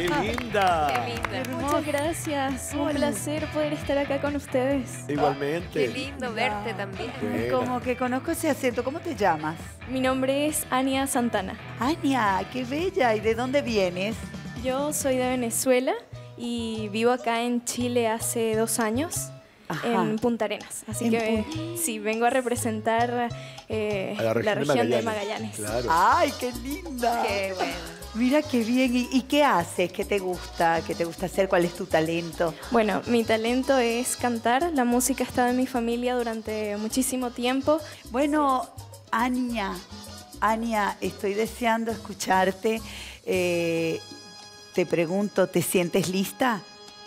¡Qué linda! Qué linda. Muchas gracias. Un Hola. placer poder estar acá con ustedes. Igualmente. Qué lindo verte también. Buena. Como que conozco ese acento. ¿Cómo te llamas? Mi nombre es Ania Santana. Ania, qué bella. ¿Y de dónde vienes? Yo soy de Venezuela y vivo acá en Chile hace dos años. Ajá. En Punta Arenas. Así que sí, vengo a representar eh, A la región, de, Magallanes. Claro. ¡Ay, qué linda! Qué bueno. Mira qué bien. ¿Y, y qué haces? ¿Qué te gusta? ¿Qué te gusta hacer? ¿Cuál es tu talento? Bueno, mi talento es cantar. La música ha estado en mi familia durante muchísimo tiempo. Bueno, Ania, Ania, estoy deseando escucharte. Eh, te pregunto, ¿te sientes lista?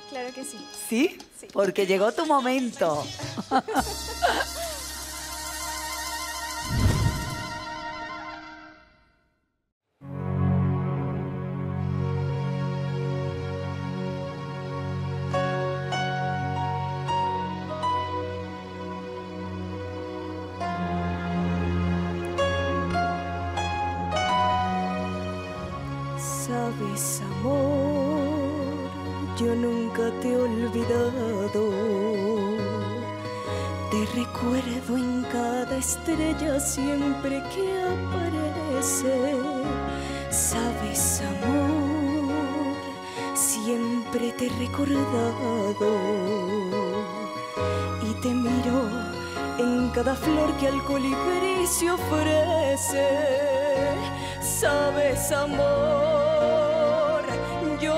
Claro que sí. ¿Sí? Sí. Porque llegó tu momento. Sabes, amor, yo nunca te he olvidado. Te recuerdo en cada estrella siempre que aparece. Sabes, amor, siempre te he recordado. Y te miro en cada flor que al colibrí se ofrece. Sabes, amor,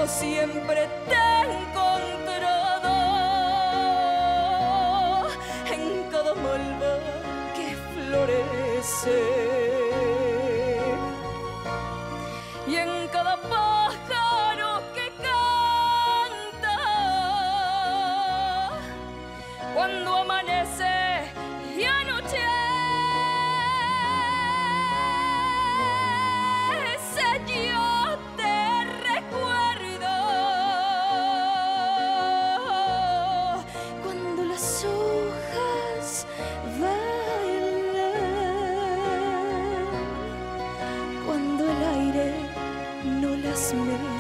siempre te he encontrado. En cada malva que florece. Y en cada pájaro que canta. Cuando amanece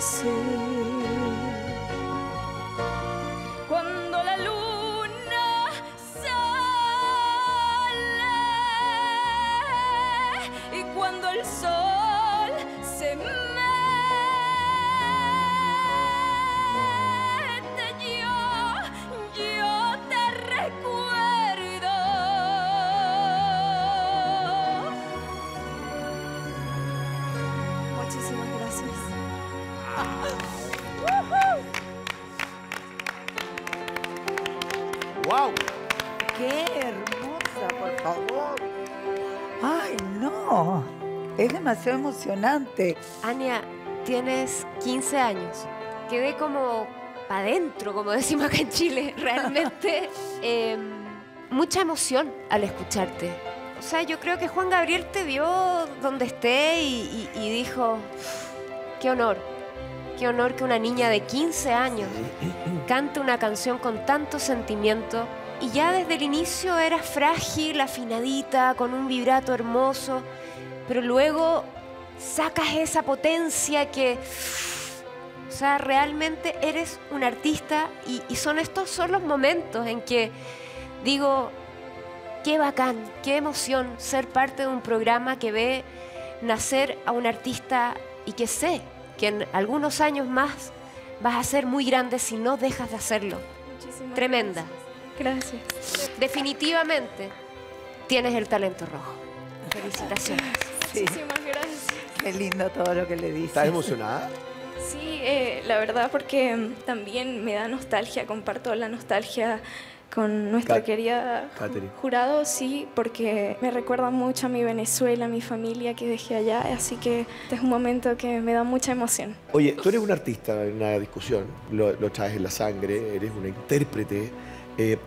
see. ¡Wow! ¡Qué hermosa, por favor! ¡Ay, no! Es demasiado emocionante. Ania, tienes 15 años. Quedé como para adentro, como decimos acá en Chile. Realmente eh, mucha emoción al escucharte. O sea, yo creo que Juan Gabriel te vio donde esté y, y- y dijo, qué honor, qué honor que una niña de 15 años cante una canción con tanto sentimiento. Y ya desde el inicio eras frágil, afinadita, con un vibrato hermoso, pero luego sacas esa potencia que, o sea, realmente eres un artista y, y son estos son los momentos en que digo, qué bacán, qué emoción ser parte de un programa que ve nacer a un artista y que sé que en algunos años más vas a ser muy grande si no dejas de hacerlo. Muchísimas Tremenda. Gracias. Gracias. Definitivamente tienes el talento rojo. Felicitaciones. Sí, Muchísimas gracias. qué lindo todo lo que le dices. ¿Estás emocionada? Sí, eh, la verdad porque mm, también me da nostalgia, comparto la nostalgia con nuestra querida jurado, sí, porque me recuerda mucho a mi Venezuela, a mi familia que dejé allá, así que este es un momento que me da mucha emoción. Oye, tú eres un artista en una discusión, lo, lo traes en la sangre, eres una intérprete eh,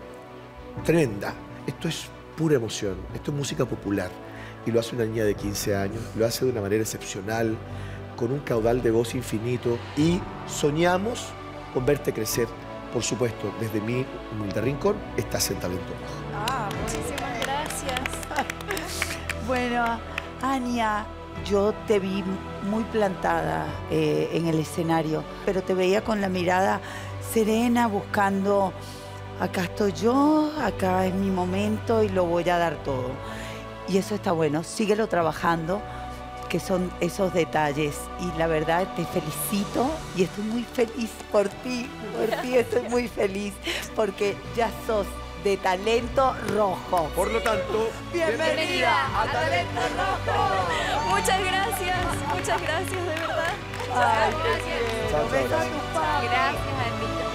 tremenda. Esto es pura emoción, esto es música popular y lo hace una niña de 15 años, lo hace de una manera excepcional, con un caudal de voz infinito y soñamos con verte crecer. Por supuesto, desde mi humilde rincón, estás en talento. Ah, Muchísimas gracias. Bueno, Ania, yo te vi muy plantada eh, en el escenario, pero te veía con la mirada serena, buscando, acá estoy yo, acá es mi momento y lo voy a dar todo. Y eso está bueno, síguelo trabajando, que son esos detalles. Y la verdad te felicito y estoy muy feliz por ti, por ti estoy muy feliz, porque ya sos de talento rojo. Por lo tanto, Bienvenida a Talento Rojo. Muchas gracias, muchas gracias, de verdad. Ay, Gracias. Chao, chao, Beso a gracias. Gracias a ti.